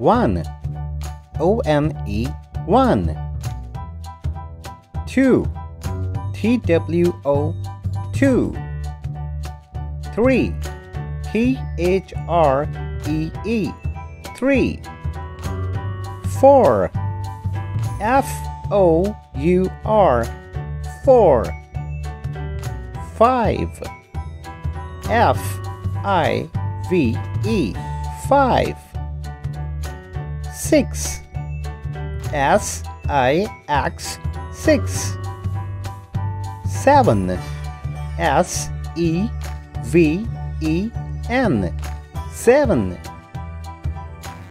one. O N E one. Two. T W O two. Three. T H R E E. Three. Four. F O U R. Four. Five. F I V E. Five six. S I X six. Seven. S E V E N. Seven.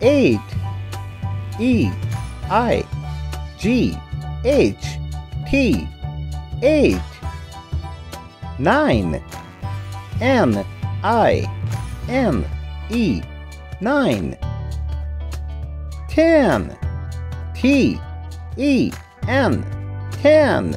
Eight. E I G H T. Eight. Nine. N I N E. Nine ten. T E N ten